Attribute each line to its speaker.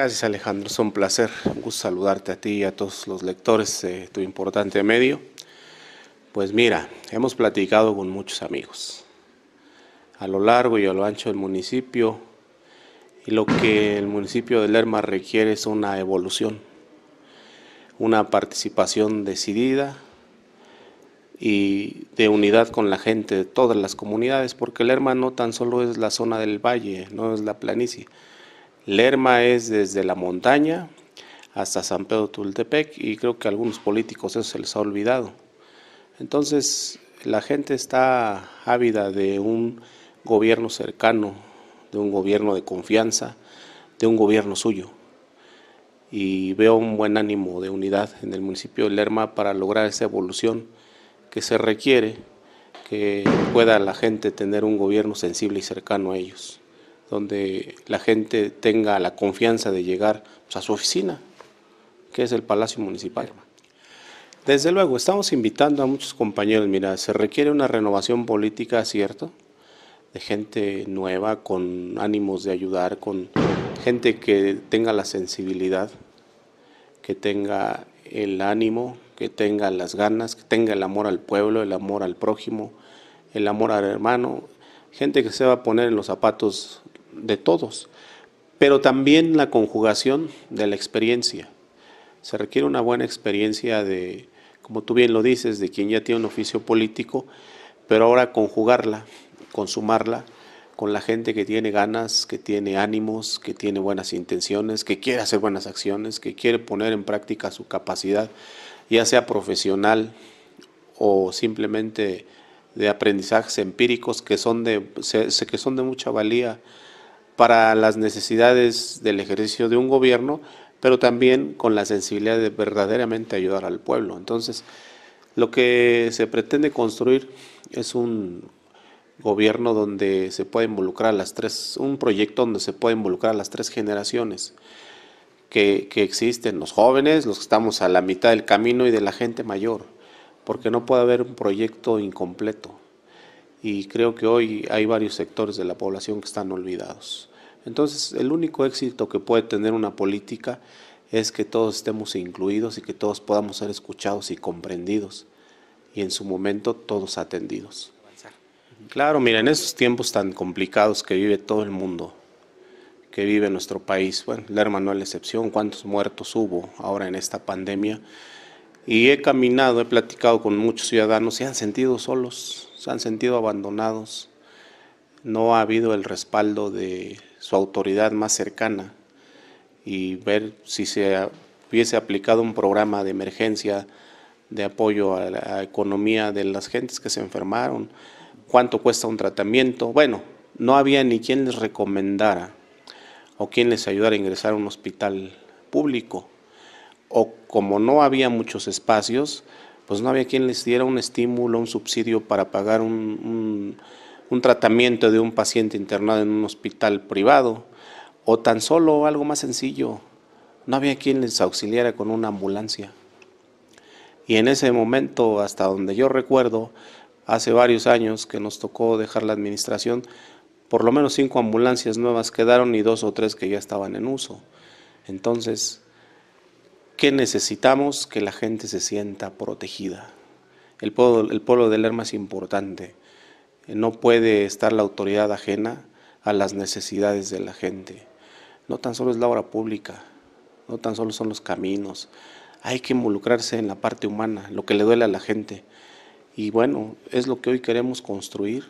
Speaker 1: Gracias Alejandro, es un placer, un gusto saludarte a ti y a todos los lectores de tu importante medio. Pues mira, hemos platicado con muchos amigos. A lo largo y a lo ancho del municipio. Y lo que el municipio de Lerma requiere es una evolución, una participación decidida y de unidad con la gente de todas las comunidades, porque Lerma no tan solo es la zona del valle, no es la planicie. Lerma es desde la montaña hasta San Pedro Tultepec y creo que a algunos políticos eso se les ha olvidado. Entonces, la gente está ávida de un gobierno cercano, de un gobierno de confianza, de un gobierno suyo. Y veo un buen ánimo de unidad en el municipio de Lerma para lograr esa evolución que se requiere, que pueda la gente tener un gobierno sensible y cercano a ellos, donde la gente tenga la confianza de llegar pues, a su oficina, que es el Palacio Municipal. Desde luego, estamos invitando a muchos compañeros, mira, se requiere una renovación política, ¿cierto? De gente nueva, con ánimos de ayudar, con gente que tenga la sensibilidad, que tenga el ánimo, que tenga las ganas, que tenga el amor al pueblo, el amor al prójimo, el amor al hermano, gente que se va a poner en los zapatos de todos, pero también la conjugación de la experiencia. Se requiere una buena experiencia de como tú bien lo dices, de quien ya tiene un oficio político, pero ahora conjugarla, consumarla con la gente que tiene ganas, que tiene ánimos, que tiene buenas intenciones, que quiere hacer buenas acciones, que quiere poner en práctica su capacidad, ya sea profesional o simplemente de aprendizajes empíricos que son de, que son de mucha valía para las necesidades del ejercicio de un gobierno, pero también con la sensibilidad de verdaderamente ayudar al pueblo. Entonces, lo que se pretende construir es un gobierno donde se puede involucrar las tres, un proyecto donde se puede involucrar a las tres generaciones que, que existen, los jóvenes, los que estamos a la mitad del camino y de la gente mayor, porque no puede haber un proyecto incompleto. Y creo que hoy hay varios sectores de la población que están olvidados. Entonces, el único éxito que puede tener una política es que todos estemos incluidos y que todos podamos ser escuchados y comprendidos y en su momento todos atendidos. Claro, mira, en estos tiempos tan complicados que vive todo el mundo, que vive nuestro país, bueno, Lerma no es la excepción, cuántos muertos hubo ahora en esta pandemia, y he caminado, he platicado con muchos ciudadanos, se han sentido solos, se han sentido abandonados, no ha habido el respaldo de su autoridad más cercana y ver si se hubiese aplicado un programa de emergencia de apoyo a la economía de las gentes que se enfermaron, cuánto cuesta un tratamiento. Bueno, no había ni quien les recomendara o quien les ayudara a ingresar a un hospital público. O como no había muchos espacios, pues no había quien les diera un estímulo, un subsidio para pagar un un tratamiento de un paciente internado en un hospital privado o tan solo algo más sencillo, no había quien les auxiliara con una ambulancia. Y en ese momento, hasta donde yo recuerdo, hace varios años que nos tocó dejar la administración, por lo menos cinco ambulancias nuevas quedaron y dos o tres que ya estaban en uso. Entonces, ¿qué necesitamos? Que la gente se sienta protegida. El pueblo, el pueblo de Lerma es importante no puede estar la autoridad ajena a las necesidades de la gente. No tan solo es la obra pública, no tan solo son los caminos, hay que involucrarse en la parte humana, lo que le duele a la gente. Y bueno, es lo que hoy queremos construir.